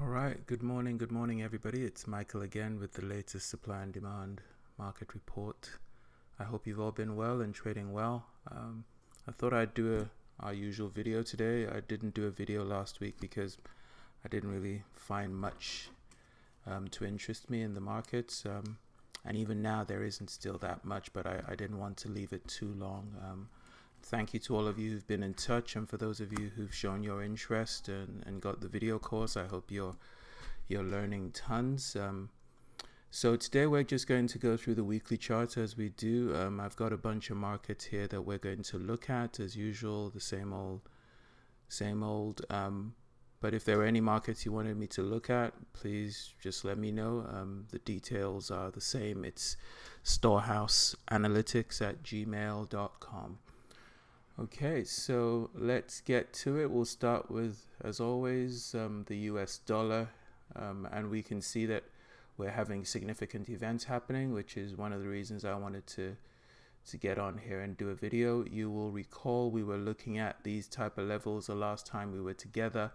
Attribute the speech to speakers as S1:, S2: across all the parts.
S1: All right, good morning, good morning, everybody. It's Michael again with the latest supply and demand market report. I hope you've all been well and trading well. Um, I thought I'd do a, our usual video today. I didn't do a video last week because I didn't really find much um, to interest me in the markets. Um, and even now, there isn't still that much, but I, I didn't want to leave it too long. Thank you to all of you who've been in touch and for those of you who've shown your interest and, and got the video course i hope you're you're learning tons. Um, so today we're just going to go through the weekly chart as we do. Um, i've got a bunch of markets here that we're going to look at as usual the same old same old. Um, but if there are any markets you wanted me to look at please just let me know. Um, the details are the same. It's storehouseanalytics at gmail.com Okay, so let's get to it. We'll start with, as always, um, the US dollar. Um, and we can see that we're having significant events happening, which is one of the reasons I wanted to to get on here and do a video. You will recall we were looking at these type of levels the last time we were together.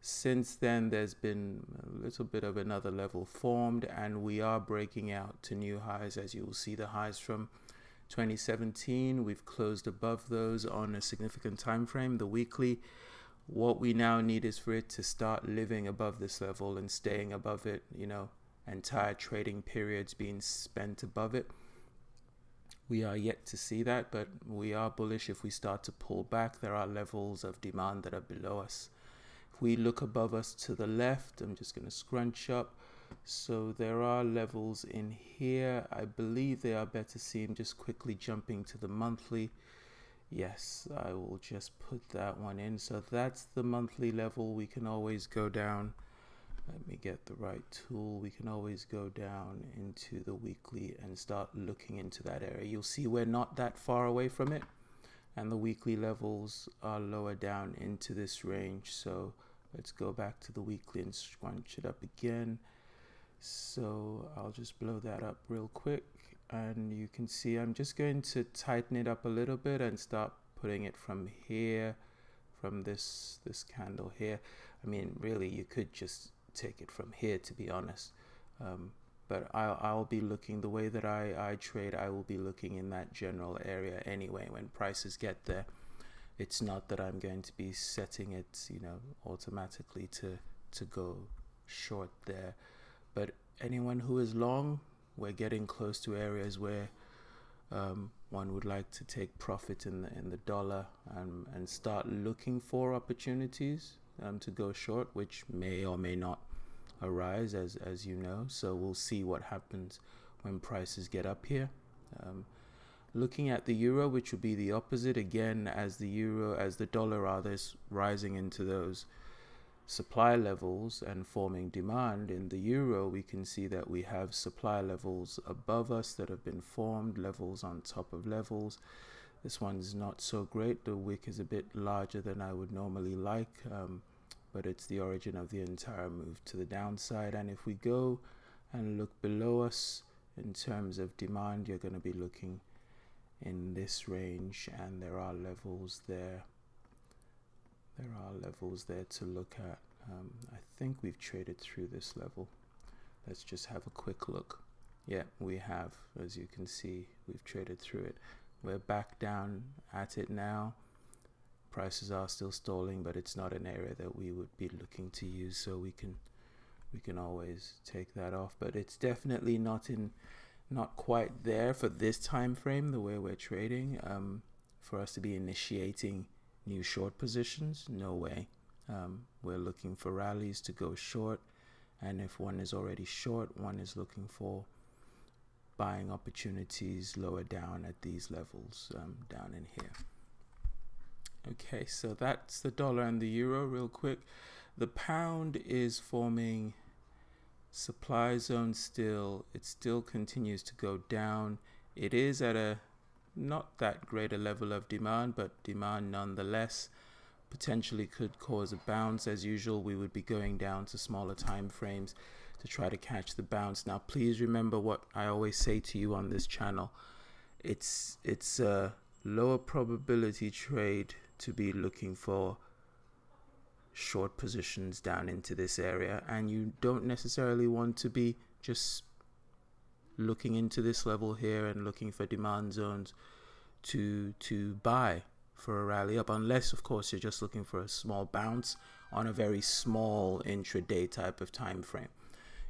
S1: Since then, there's been a little bit of another level formed, and we are breaking out to new highs, as you will see the highs from 2017. We've closed above those on a significant time frame, the weekly. What we now need is for it to start living above this level and staying above it, you know, entire trading periods being spent above it. We are yet to see that, but we are bullish if we start to pull back. There are levels of demand that are below us. If we look above us to the left, I'm just going to scrunch up so there are levels in here. I believe they are better seen just quickly jumping to the monthly. Yes, I will just put that one in. So that's the monthly level. We can always go down. Let me get the right tool. We can always go down into the weekly and start looking into that area. You'll see we're not that far away from it. And the weekly levels are lower down into this range. So let's go back to the weekly and scrunch it up again so I'll just blow that up real quick and you can see I'm just going to tighten it up a little bit and start putting it from here from this this candle here. I mean really you could just take it from here to be honest. Um, but I'll, I'll be looking the way that I, I trade I will be looking in that general area anyway. When prices get there it's not that I'm going to be setting it you know automatically to to go short there but anyone who is long, we're getting close to areas where um, one would like to take profit in the in the dollar and and start looking for opportunities um, to go short, which may or may not arise, as as you know. So we'll see what happens when prices get up here. Um, looking at the euro, which would be the opposite again, as the euro, as the dollar rather is rising into those supply levels and forming demand in the euro, we can see that we have supply levels above us that have been formed, levels on top of levels. This one's not so great. The wick is a bit larger than I would normally like, um, but it's the origin of the entire move to the downside. And if we go and look below us in terms of demand, you're going to be looking in this range, and there are levels there there are levels there to look at. Um, I think we've traded through this level. Let's just have a quick look. Yeah, we have. As you can see, we've traded through it. We're back down at it now. Prices are still stalling, but it's not an area that we would be looking to use, so we can we can always take that off. But it's definitely not in not quite there for this time frame, the way we're trading. Um, for us to be initiating new short positions? No way. Um, we're looking for rallies to go short, and if one is already short, one is looking for buying opportunities lower down at these levels um, down in here. Okay, so that's the dollar and the euro real quick. The pound is forming supply zone still. It still continues to go down. It is at a not that great a level of demand, but demand nonetheless potentially could cause a bounce. As usual, we would be going down to smaller time frames to try to catch the bounce. Now, please remember what I always say to you on this channel. It's it's a lower probability trade to be looking for short positions down into this area and you don't necessarily want to be just looking into this level here and looking for demand zones to to buy for a rally up unless of course you're just looking for a small bounce on a very small intraday type of time frame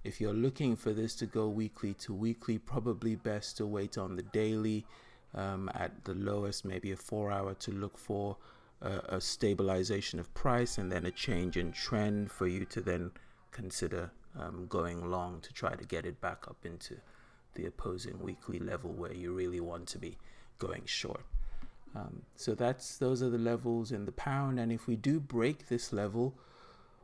S1: if you're looking for this to go weekly to weekly probably best to wait on the daily um, at the lowest maybe a four hour to look for a, a stabilization of price and then a change in trend for you to then consider um, going long to try to get it back up into the opposing weekly level where you really want to be going short. Um, so that's those are the levels in the pound, and if we do break this level,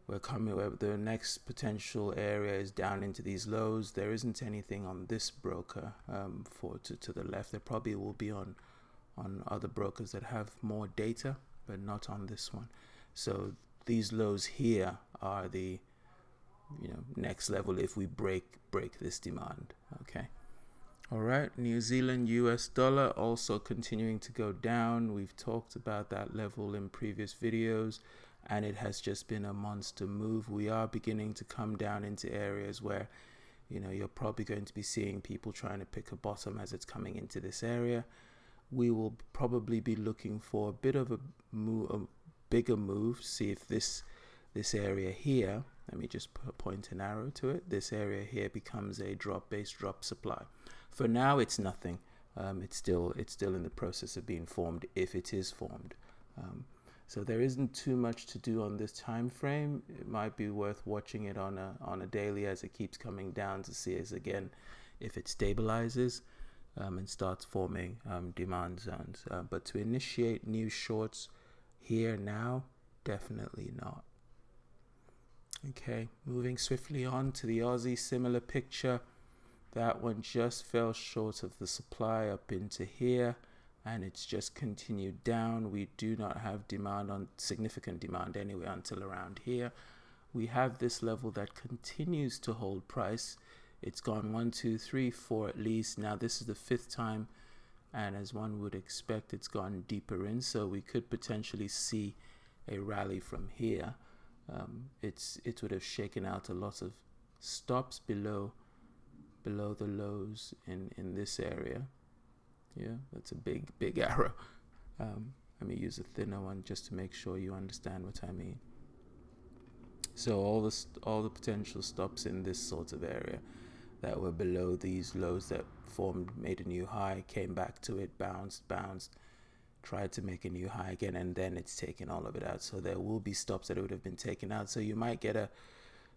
S1: we're coming where the next potential area is down into these lows. There isn't anything on this broker um, for to, to the left. There probably will be on on other brokers that have more data, but not on this one. So these lows here are the you know next level if we break break this demand. Okay. All right, New Zealand US dollar also continuing to go down. We've talked about that level in previous videos and it has just been a monster move. We are beginning to come down into areas where you know you're probably going to be seeing people trying to pick a bottom as it's coming into this area. We will probably be looking for a bit of a move, a bigger move, see if this this area here, let me just point an arrow to it, this area here becomes a drop base drop supply. For now, it's nothing. Um, it's still it's still in the process of being formed if it is formed. Um, so there isn't too much to do on this time frame. It might be worth watching it on a on a daily as it keeps coming down to see as again if it stabilizes um, and starts forming um, demand zones. Uh, but to initiate new shorts here now, definitely not. Okay, moving swiftly on to the Aussie, similar picture. That one just fell short of the supply up into here and it's just continued down. We do not have demand on significant demand anyway until around here. We have this level that continues to hold price. It's gone one, two, three, four at least. Now this is the fifth time and as one would expect it's gone deeper in so we could potentially see a rally from here. Um, it's it would have shaken out a lot of stops below below the lows in, in this area. Yeah, that's a big, big arrow. Um, let me use a thinner one just to make sure you understand what I mean. So all the all the potential stops in this sort of area that were below these lows that formed, made a new high, came back to it, bounced, bounced, tried to make a new high again, and then it's taken all of it out. So there will be stops that would have been taken out. So you might get a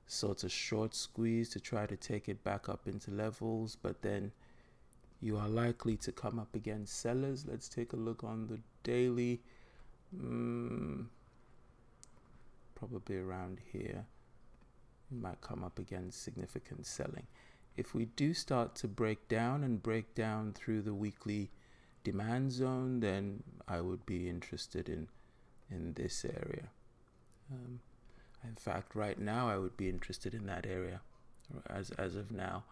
S1: sort of short squeeze to try to take it back up into levels, but then you are likely to come up against sellers. Let's take a look on the daily. Mm, probably around here. You might come up against significant selling. If we do start to break down and break down through the weekly demand zone, then I would be interested in in this area. Um, in fact, right now, I would be interested in that area as, as of now,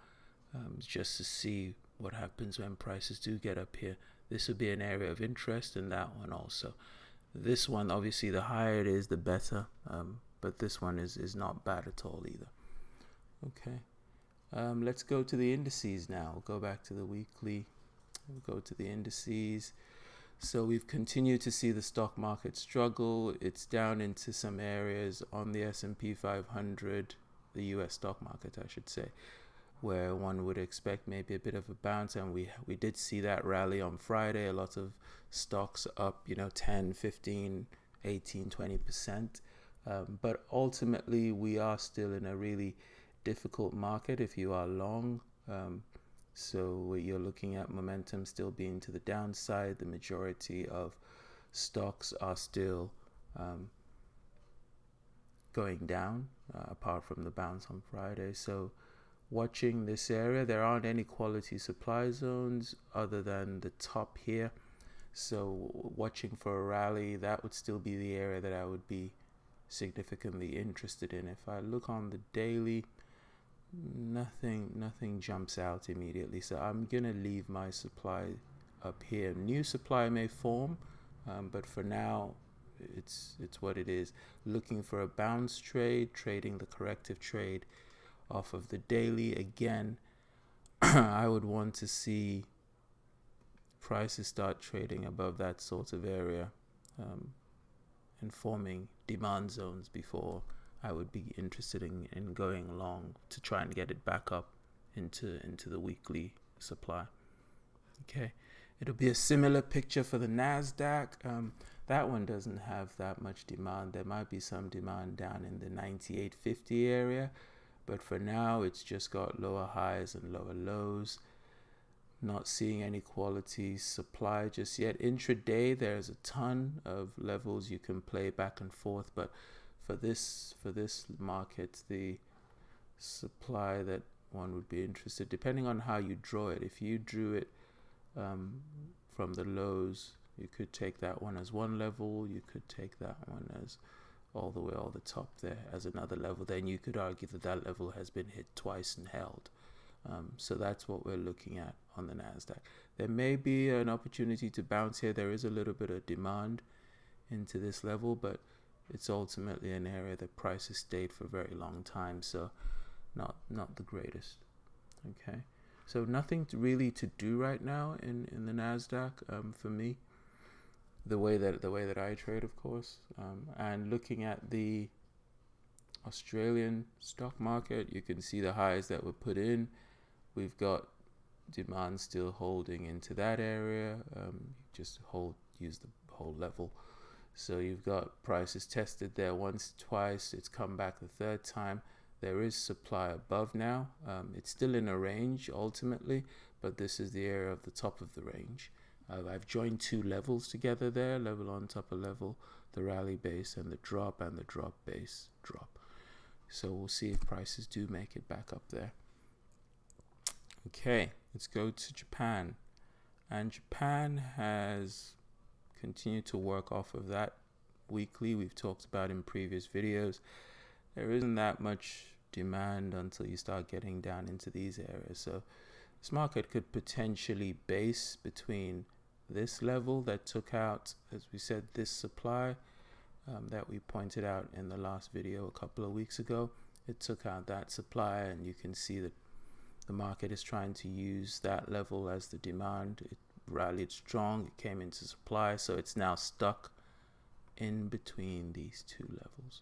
S1: um, just to see what happens when prices do get up here. This would be an area of interest, and that one also. This one, obviously, the higher it is, the better, um, but this one is, is not bad at all either. Okay, um, let's go to the indices now. We'll go back to the weekly, we'll go to the indices. So we've continued to see the stock market struggle. It's down into some areas on the S&P 500, the US stock market, I should say, where one would expect maybe a bit of a bounce and we we did see that rally on Friday, a lot of stocks up, you know, 10, 15, 18, 20%. Um, but ultimately we are still in a really difficult market if you are long. Um, so you're looking at momentum still being to the downside. The majority of stocks are still um, going down, uh, apart from the bounce on Friday. So watching this area, there aren't any quality supply zones other than the top here. So watching for a rally, that would still be the area that I would be significantly interested in. If I look on the daily, nothing nothing jumps out immediately so I'm gonna leave my supply up here new supply may form um, but for now it's it's what it is. Looking for a bounce trade, trading the corrective trade off of the daily again. I would want to see prices start trading above that sort of area um, and forming demand zones before I would be interested in, in going long to try and get it back up into into the weekly supply. Okay, it'll be a similar picture for the Nasdaq. Um, that one doesn't have that much demand. There might be some demand down in the 98.50 area, but for now it's just got lower highs and lower lows. Not seeing any quality supply just yet. Intraday, there's a ton of levels you can play back and forth, but for this for this market, the supply that one would be interested, depending on how you draw it. If you drew it um, from the lows, you could take that one as one level. You could take that one as all the way all the top there as another level. Then you could argue that that level has been hit twice and held. Um, so that's what we're looking at on the Nasdaq. There may be an opportunity to bounce here. There is a little bit of demand into this level, but it's ultimately an area that prices stayed for a very long time. So not not the greatest. Okay, so nothing to really to do right now in in the Nasdaq um, for me. The way that the way that I trade, of course, um, and looking at the Australian stock market, you can see the highs that were put in. We've got demand still holding into that area. Um, just hold use the whole level. So you've got prices tested there once, twice. It's come back the third time there is supply above now. Um, it's still in a range ultimately, but this is the area of the top of the range. Uh, I've joined two levels together there, level on top of level, the rally base and the drop and the drop base drop. So we'll see if prices do make it back up there. Okay, let's go to Japan. And Japan has continued to work off of that weekly we've talked about in previous videos. There isn't that much demand until you start getting down into these areas. So this market could potentially base between this level that took out, as we said, this supply um, that we pointed out in the last video a couple of weeks ago. It took out that supply and you can see that the market is trying to use that level as the demand. It rallied strong, it came into supply, so it's now stuck in between these two levels.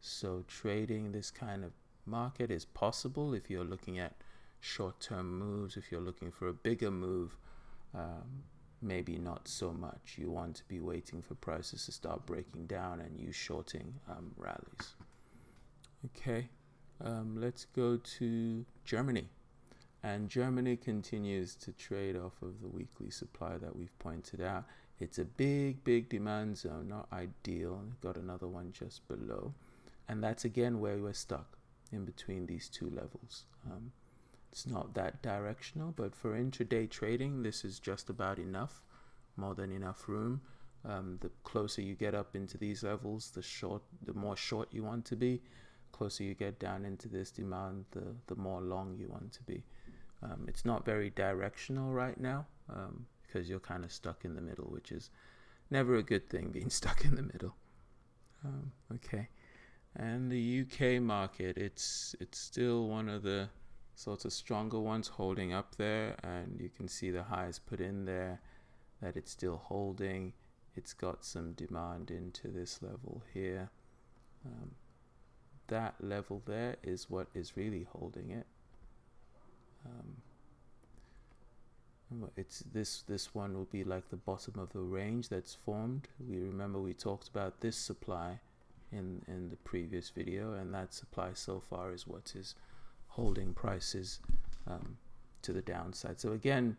S1: So trading this kind of market is possible if you're looking at short-term moves if you're looking for a bigger move um, maybe not so much. You want to be waiting for prices to start breaking down and you shorting um, rallies. Okay um, let's go to Germany and Germany continues to trade off of the weekly supply that we've pointed out it's a big big demand zone not ideal got another one just below and that's again where we're stuck in between these two levels. Um, it's not that directional, but for intraday trading, this is just about enough, more than enough room. Um, the closer you get up into these levels, the short, the more short you want to be. Closer you get down into this demand, the the more long you want to be. Um, it's not very directional right now um, because you're kind of stuck in the middle, which is never a good thing being stuck in the middle. Um, okay. And the UK market it's it's still one of the sort of stronger ones holding up there and you can see the highs put in there that it's still holding. It's got some demand into this level here. Um, that level there is what is really holding it um, it's this this one will be like the bottom of the range that's formed. We remember we talked about this supply in in the previous video and that supply so far is what is holding prices um, to the downside. So again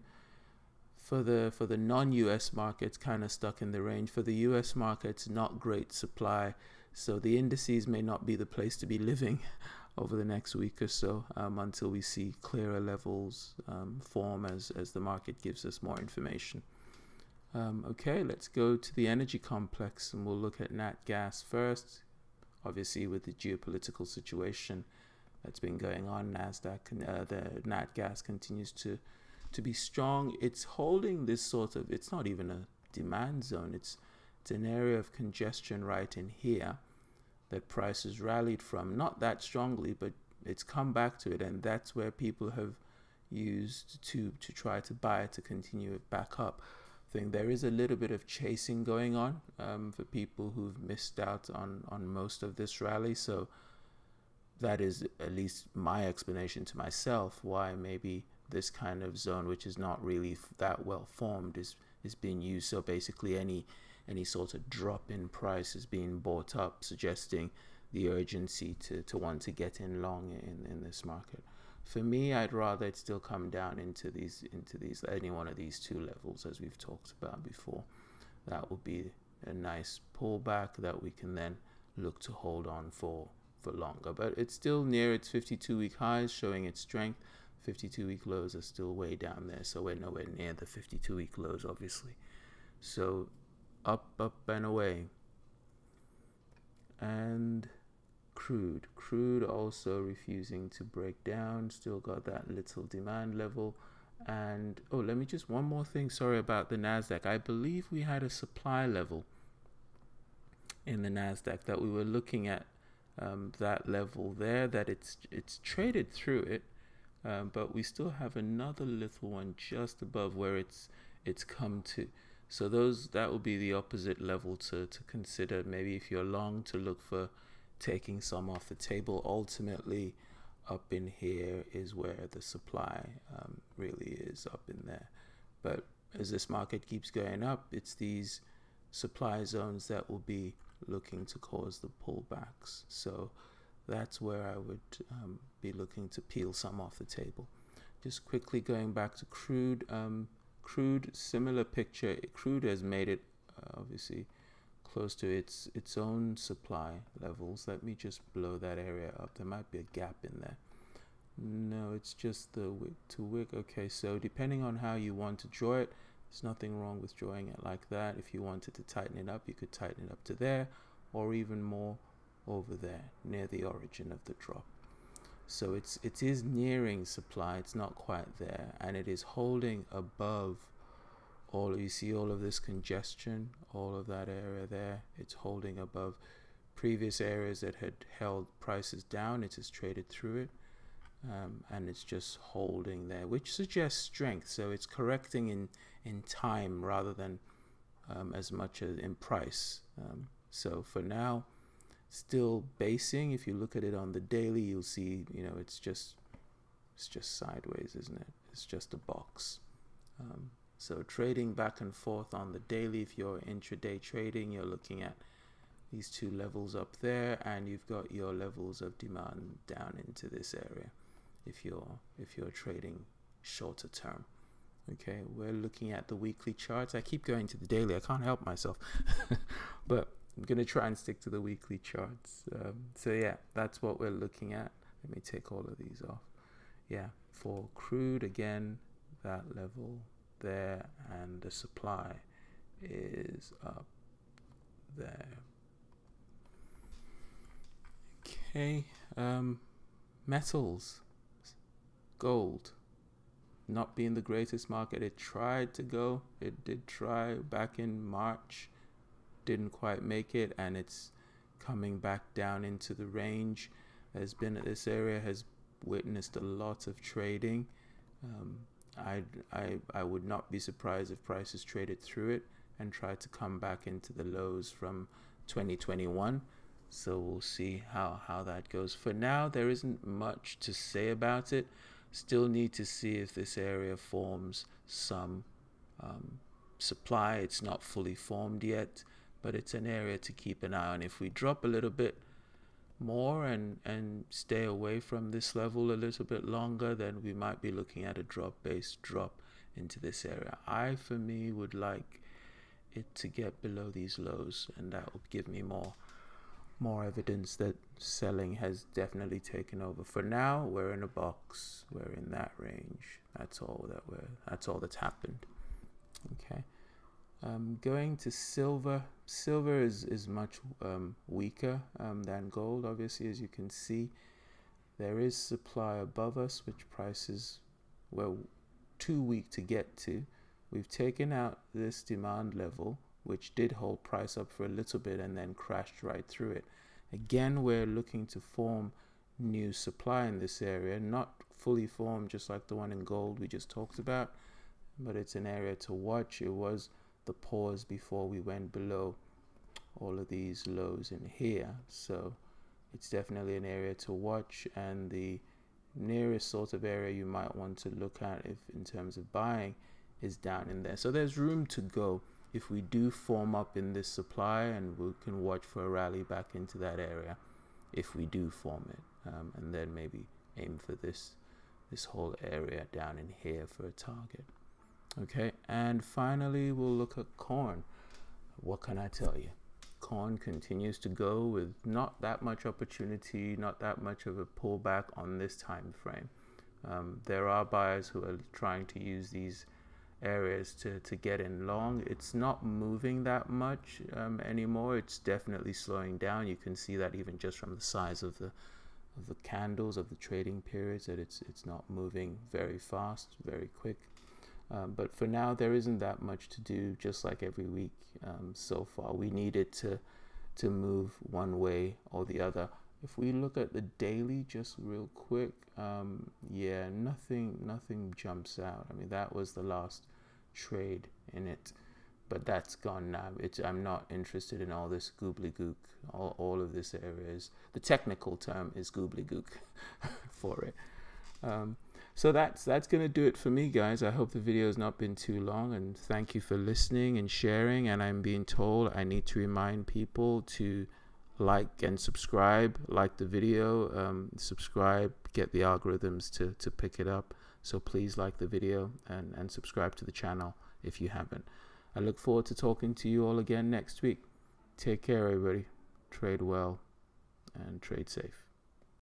S1: for the for the non-US markets kind of stuck in the range. For the US markets not great supply. So the indices may not be the place to be living over the next week or so um, until we see clearer levels um, form as, as the market gives us more information. Um, okay, let's go to the energy complex and we'll look at nat gas first obviously with the geopolitical situation that's been going on, Nasdaq, uh, the Nat gas continues to to be strong. It's holding this sort of. It's not even a demand zone. It's it's an area of congestion right in here that prices rallied from. Not that strongly but it's come back to it and that's where people have used to to try to buy it to continue it back up. I think there is a little bit of chasing going on um, for people who've missed out on on most of this rally. So that is at least my explanation to myself why maybe this kind of zone which is not really that well formed is is being used. So basically any any sort of drop in price is being bought up suggesting the urgency to, to want to get in long in, in this market for me I'd rather it still come down into these into these any one of these two levels as we've talked about before that would be a nice pullback that we can then look to hold on for for longer. But it's still near its 52 week highs, showing its strength. 52 week lows are still way down there, so we're nowhere near the 52 week lows, obviously. So up, up, and away. And crude. Crude also refusing to break down, still got that little demand level. And oh, let me just one more thing. Sorry about the NASDAQ. I believe we had a supply level in the NASDAQ that we were looking at um, that level there that it's it's traded through it um, but we still have another little one just above where it's it's come to so those that will be the opposite level to, to consider maybe if you're long to look for taking some off the table ultimately up in here is where the supply um, really is up in there but as this market keeps going up it's these supply zones that will be looking to cause the pullbacks. So that's where I would um, be looking to peel some off the table. Just quickly going back to crude, um, crude similar picture. Crude has made it uh, obviously close to its its own supply levels. Let me just blow that area up. There might be a gap in there. No, it's just the wick to wick. Okay, so depending on how you want to draw it, there's nothing wrong with drawing it like that. If you wanted to tighten it up, you could tighten it up to there or even more over there near the origin of the drop. So it's it is nearing supply, it's not quite there, and it is holding above all you see all of this congestion, all of that area there, it's holding above previous areas that had held prices down, it has traded through it. Um, and it's just holding there, which suggests strength. So it's correcting in in time rather than um, as much as in price. Um, so for now, still basing. If you look at it on the daily, you'll see, you know, it's just it's just sideways, isn't it? It's just a box. Um, so trading back and forth on the daily. If you're intraday trading, you're looking at these two levels up there, and you've got your levels of demand down into this area. If you're if you're trading shorter term. Okay, we're looking at the weekly charts. I keep going to the daily. I can't help myself. but I'm going to try and stick to the weekly charts. Um, so, yeah, that's what we're looking at. Let me take all of these off. Yeah, for crude, again, that level there, and the supply is up there. Okay, um, metals, gold not being the greatest market. It tried to go, it did try back in March, didn't quite make it, and it's coming back down into the range. Has been at this area has witnessed a lot of trading. Um, I, I, I would not be surprised if prices traded through it and tried to come back into the lows from 2021. So we'll see how, how that goes. For now, there isn't much to say about it. Still need to see if this area forms some um, supply. It's not fully formed yet, but it's an area to keep an eye on. If we drop a little bit more and, and stay away from this level a little bit longer, then we might be looking at a drop based drop into this area. I, for me, would like it to get below these lows, and that will give me more more evidence that selling has definitely taken over. For now, we're in a box. We're in that range. That's all that we're. That's all that's happened. Okay. Um, going to silver. Silver is is much um, weaker um, than gold. Obviously, as you can see, there is supply above us, which prices were too weak to get to. We've taken out this demand level which did hold price up for a little bit and then crashed right through it. Again, we're looking to form new supply in this area, not fully formed just like the one in gold we just talked about, but it's an area to watch. It was the pause before we went below all of these lows in here. So it's definitely an area to watch and the nearest sort of area you might want to look at if in terms of buying is down in there. So there's room to go if we do form up in this supply and we can watch for a rally back into that area if we do form it um, and then maybe aim for this this whole area down in here for a target okay and finally we'll look at corn what can I tell you corn continues to go with not that much opportunity not that much of a pullback on this time frame um, there are buyers who are trying to use these areas to, to get in long. It's not moving that much um, anymore. It's definitely slowing down. You can see that even just from the size of the of the candles of the trading periods that it's it's not moving very fast, very quick. Um, but for now, there isn't that much to do. Just like every week um, so far, we needed to to move one way or the other. If we look at the daily, just real quick, um, yeah, nothing nothing jumps out. I mean, that was the last trade in it but that's gone now it's i'm not interested in all this goobly gook. all, all of this area is the technical term is goobly gook for it um, so that's that's gonna do it for me guys i hope the video has not been too long and thank you for listening and sharing and i'm being told i need to remind people to like and subscribe like the video um, subscribe get the algorithms to to pick it up so please like the video and, and subscribe to the channel if you haven't. I look forward to talking to you all again next week. Take care, everybody. Trade well and trade safe.